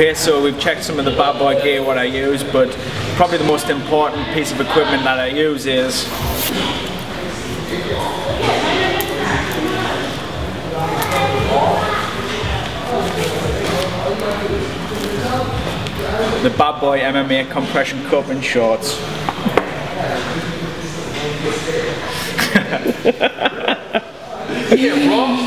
Okay, so we've checked some of the bad boy gear what I use, but probably the most important piece of equipment that I use is the Bad Boy MMA compression cup and shorts. Yeah.